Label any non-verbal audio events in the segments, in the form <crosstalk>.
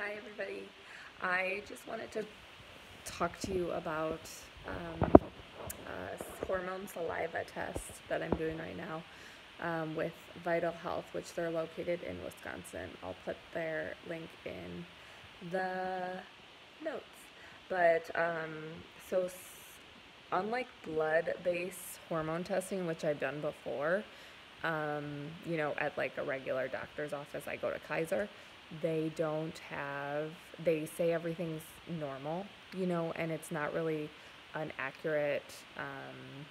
Hi everybody. I just wanted to talk to you about um, a hormone saliva test that I'm doing right now um, with Vytal Health, which they're located in Wisconsin. I'll put their link in the notes. But um, so, unlike blood-based hormone testing, which I've done before, um, you know, at like a regular doctor's office, I go to Kaiser. They don't have, they say everything's normal, you know, and it's not really an accurate, um,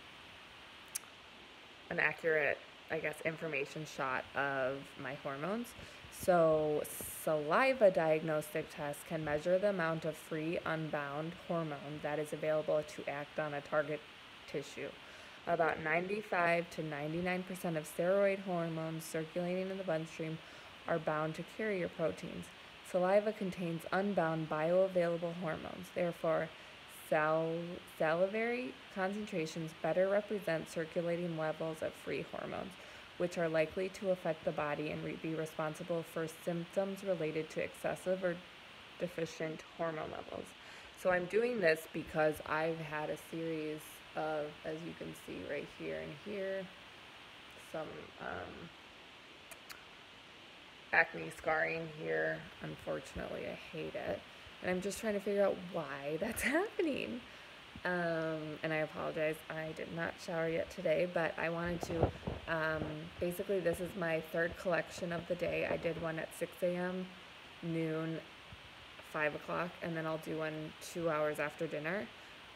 an accurate, I guess, information shot of my hormones. So, saliva diagnostic tests can measure the amount of free, unbound hormone that is available to act on a target tissue. About 95 to 99% of steroid hormones circulating in the bloodstream are bound to carrier proteins. Saliva contains unbound bioavailable hormones. Therefore, sal- salivary concentrations better represent circulating levels of free hormones, which are likely to affect the body and re- be responsible for symptoms related to excessive or deficient hormone levels. So I'm doing this because I've had a series of, as you can see right here and here, some um, acne scarring here. Unfortunately, I hate it. And I'm just trying to figure out why <laughs> that's happening. Um, and I apologize, I did not shower yet today, but I wanted to. Um, basically, this is my third collection of the day. I did one at 6 a.m., noon, 5 o'clock, and then I'll do one two hours after dinner.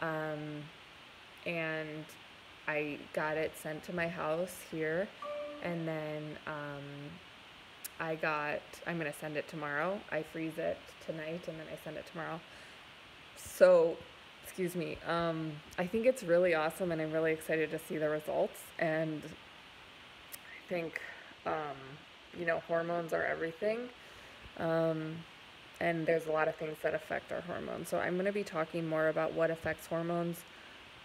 Um, and I got it sent to my house here, and then um, I got. I'm gonna send it tomorrow. I freeze it tonight, and then I send it tomorrow. So, excuse me. Um, I think it's really awesome, and I'm really excited to see the results. And I think, um, you know, hormones are everything. Um, and there's a lot of things that affect our hormones. So I'm going to be talking more about what affects hormones,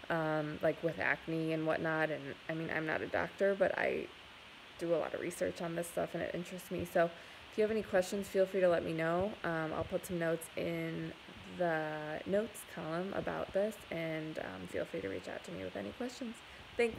um, like with acne and whatnot. And I mean, I'm not a doctor, but I do a lot of research on this stuff and it interests me. So if you have any questions, feel free to let me know. Um, I'll put some notes in the notes column about this and um, feel free to reach out to me with any questions. Thanks.